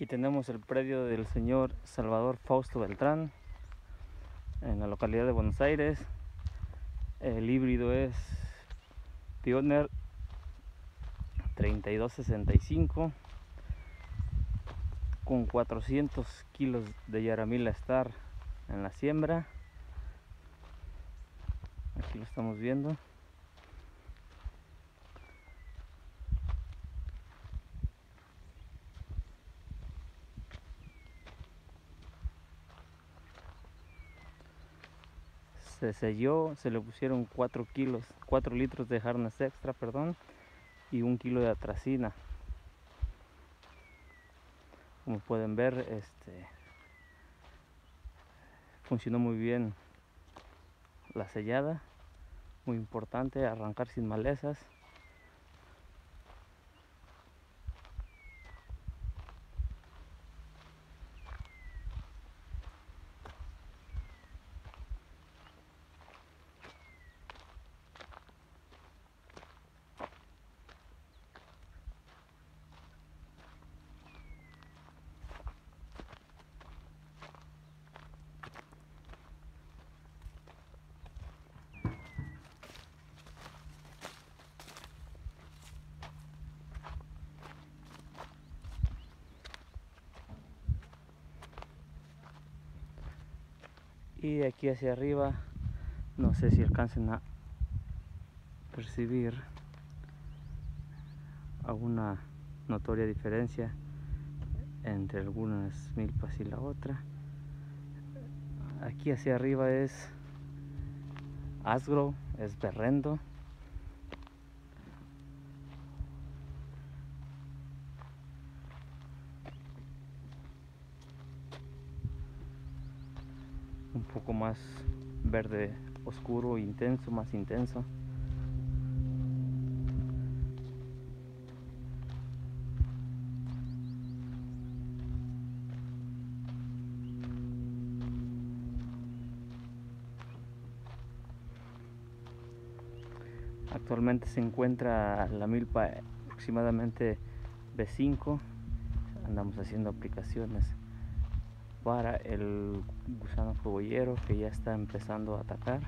Aquí tenemos el predio del señor Salvador Fausto Beltrán en la localidad de Buenos Aires. El híbrido es Pioneer 3265 con 400 kilos de yaramila star en la siembra. Aquí lo estamos viendo. Se selló, se le pusieron 4 kilos, 4 litros de harness extra, perdón, y un kilo de atracina. Como pueden ver, este funcionó muy bien la sellada, muy importante arrancar sin malezas. Y de aquí hacia arriba no sé si alcancen a percibir alguna notoria diferencia entre algunas milpas y la otra. Aquí hacia arriba es asgro es berrendo un poco más verde oscuro, intenso, más intenso. Actualmente se encuentra la milpa aproximadamente B5. Andamos haciendo aplicaciones para el gusano cogollero que ya está empezando a atacar